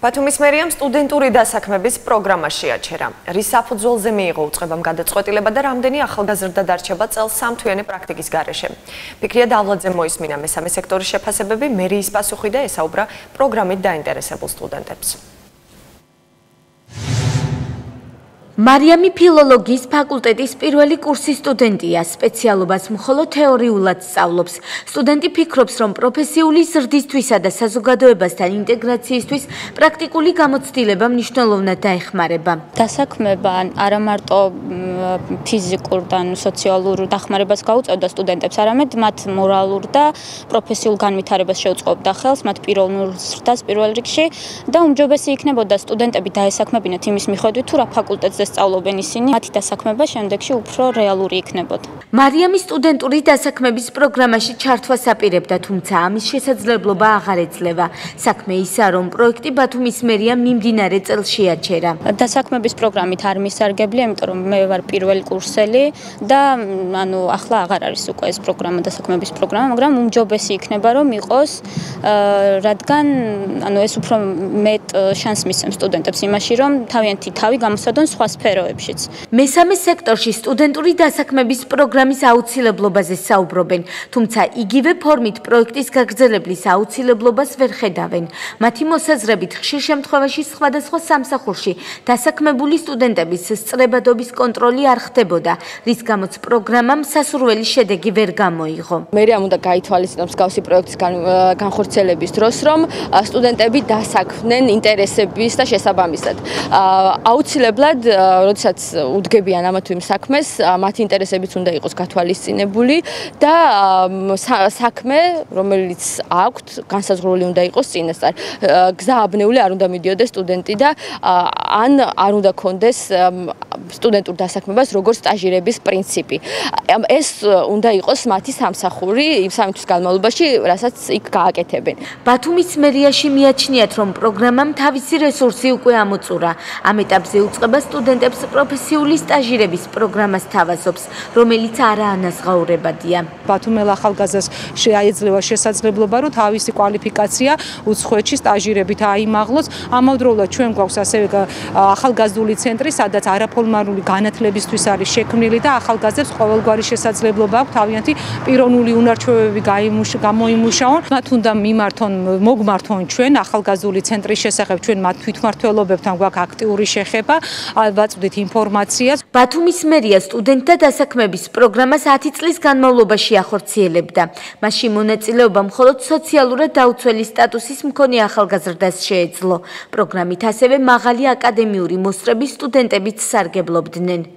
ბათუმის მერიამ სტუდენტური დასაქმების პროგრამა შეაჩერა. რის საფუძველზე მიიღო უწყებამ გადაწყვეტილება და რამდენი ახალგაზრდა დარჩება წელს სამთვიანი პრაქტიკის გარეშე. ფიქრია დავლაძე მოისმინა მესამე სექტორის შეფასებები, მერიის პასუხი და ესაუბრა პროგრამით დაინტერესებულ სტუდენტებს. მარიამი ფილოლოგიის ფაკულტეტის პირველი კურსის სტუდენტია, სპეციალობას მხოლოდ თეორიულად სწავლობს. სტუდენტი ფიქრობს, რომ პროფესიული ზრდისთვისა და საზოგადოებასთან ინტეგრაციისთვის პრაქტიკული გამოცდილება მნიშვნელოვნად დაეხმარება. დასაქმება არა მარტო ფიზიკურ და სოციალურ დახმარებას გაუწევდა სტუდენტებს, არამედ მათ მორალურ და პროფესიულ განვითარებას შეუწყობდა ხელს, მათ პიროვნულ ზრდას პირველ რიგში და უმჯობესი იქნებოდა სტუდენტები დაესაქმებინათ იმის მიხედვით, თუ რა ფაკულტეტზე სწავლობენ ისინი, მათი დასაქმება შემდეგში უფრო რეალური იქნებოდა. მარიამის სტუდენტური დასაქმების პროგრამაში ჩართვა საპირებდა, თუმცა ამის შესაძლებლობა აღარ ეძლევა. საქმე ისაა, რომ პროექტი ბათუმის მერია მიმდინარე წელს შეაჩერა. დასაქმების პროგრამით არ მისარგებლია, იმიტომ რომ მე ვარ პირველი კურსელი და ანუ ახლა აღარ არის უკვე ეს პროგრამა დასაქმების პროგრამა, მაგრამ უმჯობესი იქნება რომ იყოს, რადგან ანუ ეს უფრო მეტ შანსს მისცემს სტუდენტებს იმაში, რომ თავიანთი თავი გამოსადონ სხვა სფეროებშიც. მესამე სექტორში სტუდენტური დასაქმების პროგრამის აუცილებლობაზე საუბრობენ, თუმცა იგივე ფორმით პროექტის გაგრძელებლის აუცილებლობას ვერ ხედავენ. მათი მოსაზრებით, ხშირ შემთხვევაში სხვადასხვა სამსახურში დასაქმებული სტუდენტების სწრებადობის კონტროლი არ ხდებოდა, რის გამოც პროგრამამ სასურველი შედეგი ვერ გამოიღო. მე რა უნდა გაითვალისწინოს გავსი პროექტის განხორციელების დროს, რომ სტუდენტები დასაქმნენ ინტერესების და შესაბამისად. აუცილებლად როდესაც უდგებიან ამა თუ იმ საქმეს, მათი ინტერესებიც უნდა იყოს გათვალისწინებული და საქმე, რომელიც აქვთ, განსაზღვრული უნდა იყოს წინასწარ. გზა აბნეული არ უნდა მიდიოდეს სტუდენტი და ან არ უნდა კონდეს სტუდენტურ დასაქმებას როგორც სტაჟირების პრინციპი. ეს უნდა იყოს მათი სამსახური იმ სამი თვის განმავლობაში, რასაც იქ გააკეთებენ. ბათუმის მერიაში მიაჩნიათ, რომ პროგრამამ თავისი რესურსი უკვე ამოწურა. ამ ეტაპზე უწყება სტუდენტებს პროფესიული სტაჟირების პროგრამას თავაზობს, რომელიც არაანაზღაურებადია. ბათუმელ ახალგაზრდას შეაიძლევა შესაძლებლობა, რომ თავისი კვალიფიკაცია უცხოეთში სტაჟირებით აიმაღლოს. ამავდროულად ჩვენ გვაქვს ასევე ახალგაზრდული ცენტრი, სადაც არაფორმალური განათლებისთვის არის შექმნილი და ახალგაზრდებს ყოველგვარი შესაძლებლობა აქვს თავიანთი პიროვნული უნარჩვევები გამოიმუშაონ. მათ უნდა მიმართონ, მოგმართონ ჩვენ ახალგაზრდული ცენტრის შესახებ ჩვენ მათ თვითმართველობებთან გვაქვს აქტიური შეხება. ვაწვდით ინფორმაციას. ბათუმის მერია სტუდენტთა დასაქმების პროგრამას 10 წლის განმავლობაში ახორციელებდა. მასში მონაწილეობა მხოლოდ სოციალურად დაუცველი სტატუსის მქონე ახალგაზრდას შეეძლო. პროგრამით ასევე მაღალი აკადემიური მოსწრების სტუდენტებიც სარგებლობდნენ.